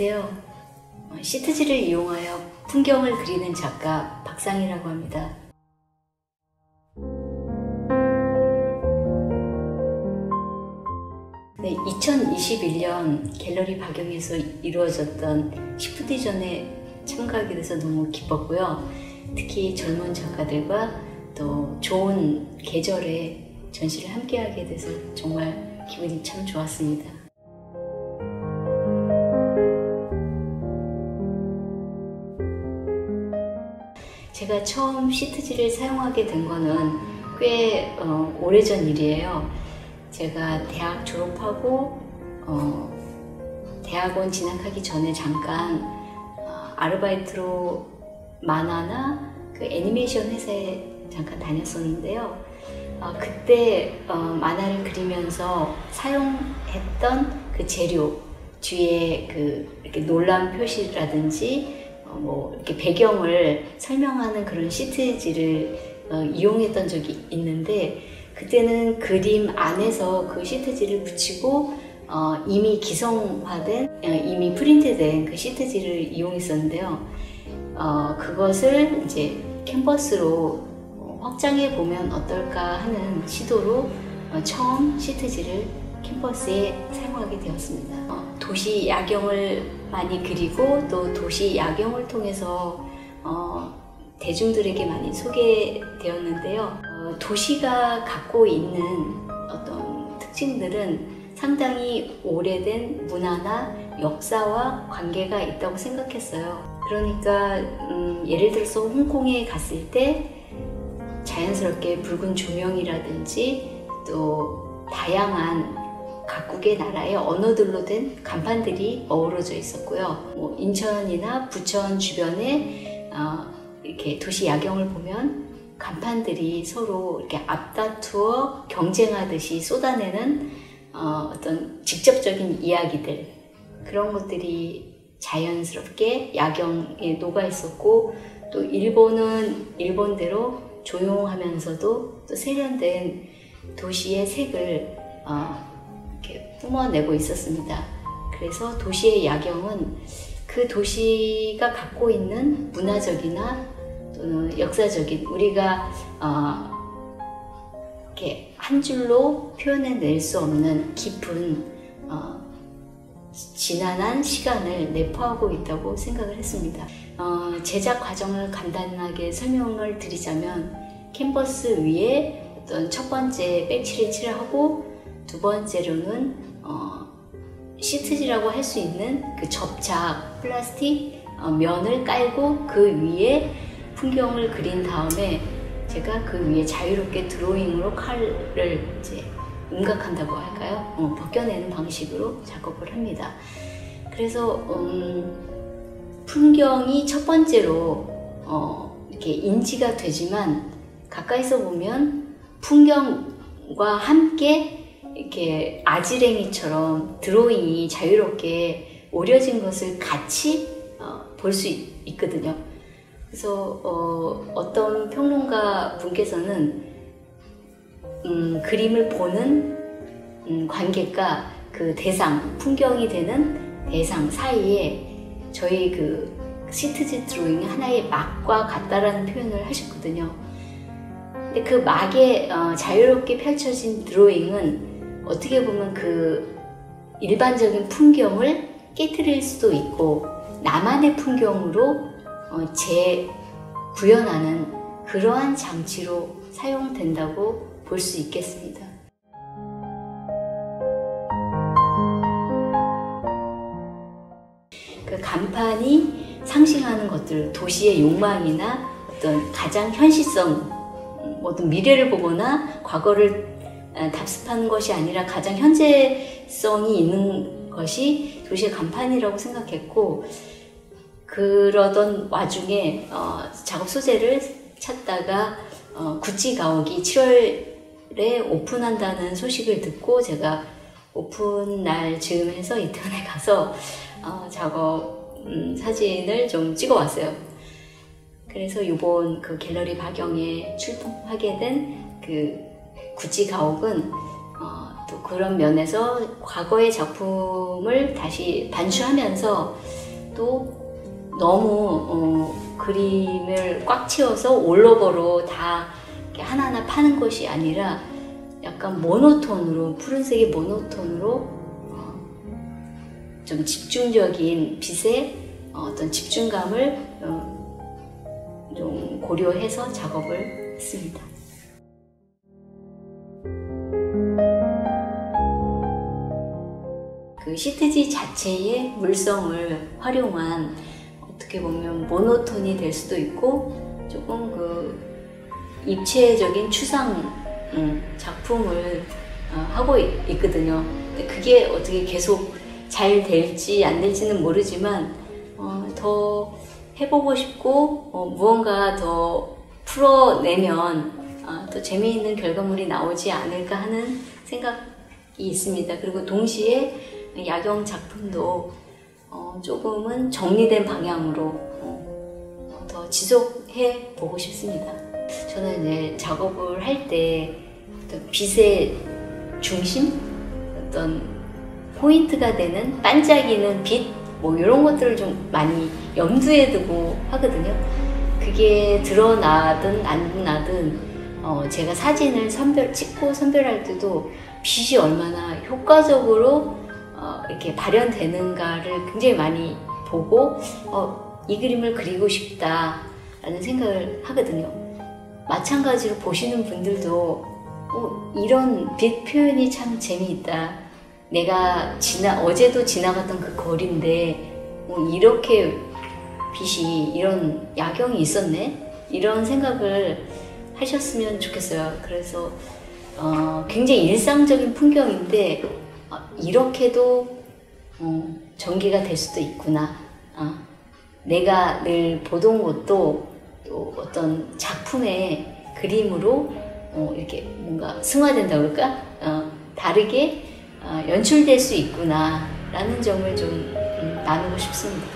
안녕하세요. 어, 시트지를 이용하여 풍경을 그리는 작가 박상이라고 합니다. 네, 2021년 갤러리 박영에서 이루어졌던 시푸디전에 참가하게 돼서 너무 기뻤고요. 특히 젊은 작가들과 또 좋은 계절에 전시를 함께하게 돼서 정말 기분이 참 좋았습니다. 제가 처음 시트지를 사용하게 된 거는 꽤 어, 오래전 일이에요. 제가 대학 졸업하고 어, 대학원 진학하기 전에 잠깐 어, 아르바이트로 만화나 그 애니메이션 회사에 잠깐 다녔었는데요. 어, 그때 어, 만화를 그리면서 사용했던 그 재료 뒤에 그 이렇게 논란 표시라든지 어, 뭐 이렇게 배경을 설명하는 그런 시트지를 어, 이용했던 적이 있는데 그때는 그림 안에서 그 시트지를 붙이고 어, 이미 기성화된 어, 이미 프린트된 그 시트지를 이용했었는데요. 어, 그것을 이제 캔버스로 어, 확장해 보면 어떨까 하는 시도로 어, 처음 시트지를 캠퍼스에 사용하게 되었습니다. 어, 도시 야경을 많이 그리고 또 도시 야경을 통해서 어, 대중들에게 많이 소개되었는데요. 어, 도시가 갖고 있는 어떤 특징들은 상당히 오래된 문화나 역사와 관계가 있다고 생각했어요. 그러니까 음, 예를 들어서 홍콩에 갔을 때 자연스럽게 붉은 조명이라든지 또 다양한 각국의 나라의 언어들로 된 간판들이 어우러져 있었고요. 뭐 인천이나 부천 주변에 어, 이렇게 도시 야경을 보면 간판들이 서로 이렇게 앞다투어 경쟁하듯이 쏟아내는 어, 어떤 직접적인 이야기들 그런 것들이 자연스럽게 야경에 녹아 있었고 또 일본은 일본대로 조용하면서도 또 세련된 도시의 색을 어, 뿜어내고 있었습니다. 그래서 도시의 야경은 그 도시가 갖고 있는 문화적이나 또는 역사적인 우리가 어, 이렇게 한 줄로 표현해낼 수 없는 깊은 어, 지난한 시간을 내포하고 있다고 생각을 했습니다. 어, 제작 과정을 간단하게 설명을 드리자면 캔버스 위에 어떤 첫 번째 백칠을 칠하고 두 번째로는 어, 시트지라고 할 수 있는 그 접착 플라스틱 어, 면을 깔고 그 위에 풍경을 그린 다음에 제가 그 위에 자유롭게 드로잉으로 칼을 이제 음각한다고 할까요? 어, 벗겨내는 방식으로 작업을 합니다. 그래서 음, 풍경이 첫 번째로 어, 이렇게 인지가 되지만 가까이서 보면 풍경과 함께 이렇게 아지랭이처럼 드로잉이 자유롭게 오려진 것을 같이 어, 볼수 있거든요. 그래서 어, 떤 평론가 분께서는 음, 그림을 보는 음, 관객과 그 대상, 풍경이 되는 대상 사이에 저희 그 시트지 드로잉이 하나의 막과 같다라는 표현을 하셨거든요. 근데 그 막에 어, 자유롭게 펼쳐진 드로잉은 어떻게 보면 그 일반적인 풍경을 깨뜨릴 수도 있고 나만의 풍경으로 어, 재구현하는 그러한 장치로 사용된다고 볼 수 있겠습니다. 그 간판이 상징하는 것들, 도시의 욕망이나 어떤 가장 현실성, 어떤 미래를 보거나 과거를 아, 답습하는 것이 아니라 가장 현재성이 있는 것이 도시의 간판이라고 생각했고 그러던 와중에 어, 작업 소재를 찾다가 어, 구찌 가옥이 7월에 오픈한다는 소식을 듣고 제가 오픈 날 즈음해서 이태원에 가서 어, 작업 음, 사진을 좀 찍어 왔어요. 그래서 이번 그 갤러리 박영에 출품하게 된그 구찌 가옥은 어, 또 그런 면에서 과거의 작품을 다시 반추하면서 또 너무 어, 그림을 꽉 채워서 올로버로 다 하나하나 파는 것이 아니라 약간 모노톤으로 푸른색의 모노톤으로 어, 좀 집중적인 빛의 어, 어떤 집중감을 어, 좀 고려해서 작업을 했습니다. 시트지 자체의 물성을 활용한 어떻게 보면 모노톤이 될 수도 있고 조금 그 입체적인 추상 음, 작품을 어, 하고 있, 있거든요. 그게 어떻게 계속 잘 될지 안 될지는 모르지만 어, 더 해보고 싶고 어, 무언가 더 풀어내면 어, 더 재미있는 결과물이 나오지 않을까 하는 생각이 있습니다. 그리고 동시에 야경 작품도 어, 조금은 정리된 방향으로 어, 더 지속해 보고 싶습니다. 저는 이제 작업을 할 때 어떤 빛의 중심, 어떤 포인트가 되는 반짝이는 빛, 뭐 이런 것들을 좀 많이 염두에 두고 하거든요. 그게 드러나든 안 나든 어, 제가 사진을 선별 찍고 선별할 때도 빛이 얼마나 효과적으로 어, 이렇게 발현되는가를 굉장히 많이 보고 어, 이 그림을 그리고 싶다라는 생각을 하거든요. 마찬가지로 보시는 분들도 어, 이런 빛 표현이 참 재미있다. 내가 지나 어제도 지나갔던 그 거리인데 어, 이렇게 빛이 이런 야경이 있었네 이런 생각을 하셨으면 좋겠어요. 그래서 어, 굉장히 일상적인 풍경인데 어, 이렇게도 어, 전개가 될 수도 있구나. 어, 내가 늘 보던 것도 또 어떤 작품의 그림으로 어, 이렇게 뭔가 승화된다 그럴까? 어, 다르게 어, 연출될 수 있구나라는 점을 좀 음, 나누고 싶습니다.